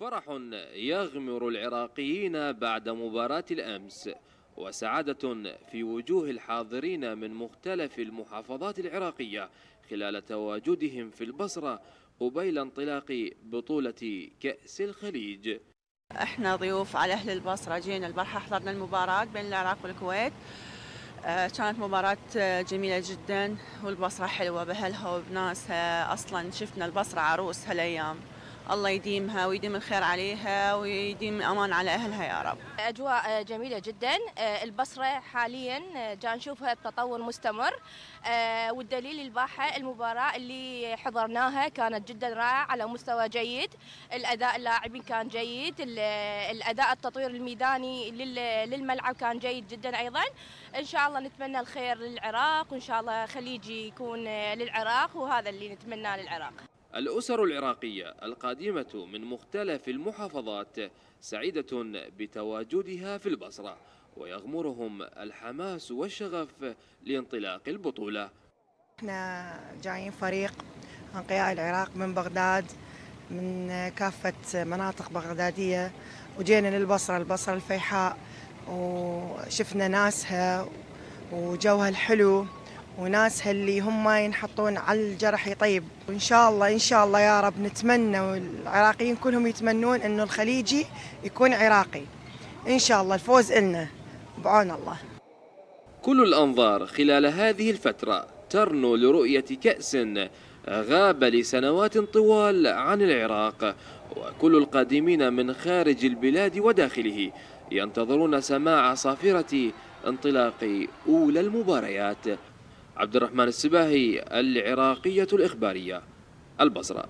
فرح يغمر العراقيين بعد مباراة الأمس وسعادة في وجوه الحاضرين من مختلف المحافظات العراقية خلال تواجدهم في البصرة قبيل انطلاق بطولة كأس الخليج. إحنا ضيوف على أهل البصرة جينا البارحة حضرنا المباراة بين العراق والكويت. آه، كانت مباراة جميلة جدا والبصرة حلوة بأهلها وبناسها. أصلا شفنا البصرة عروس هالأيام. الله يديمها ويديم الخير عليها ويديم أمان على أهلها يا رب. أجواء جميلة جدا، البصرة حاليا جا نشوفها بتطور مستمر والدليل الباحة المباراة اللي حضرناها كانت جدا رائعة على مستوى جيد، الأداء اللاعبين كان جيد، الأداء التطوير الميداني للملعب كان جيد جدا أيضا. إن شاء الله نتمنى الخير للعراق وإن شاء الله خليجي يكون للعراق وهذا اللي نتمناه للعراق. الأسر العراقية القادمة من مختلف المحافظات سعيدة بتواجدها في البصرة ويغمرهم الحماس والشغف لانطلاق البطولة. إحنا جايين فريق أنقياء العراق من بغداد من كافة مناطق بغدادية وجينا للبصرة البصرة الفيحاء وشفنا ناسها وجوها الحلو. وناسها اللي هم ينحطون على الجرح يطيب. وإن شاء الله إن شاء الله يا رب نتمنى والعراقيين كلهم يتمنون أنه الخليجي يكون عراقي. إن شاء الله الفوز إلنا. بعون الله. كل الأنظار خلال هذه الفترة ترنو لرؤية كأس غاب لسنوات طوال عن العراق وكل القادمين من خارج البلاد وداخله ينتظرون سماع صافرة انطلاق أولى المباريات. عبد الرحمن السباهي العراقية الإخبارية البصرة.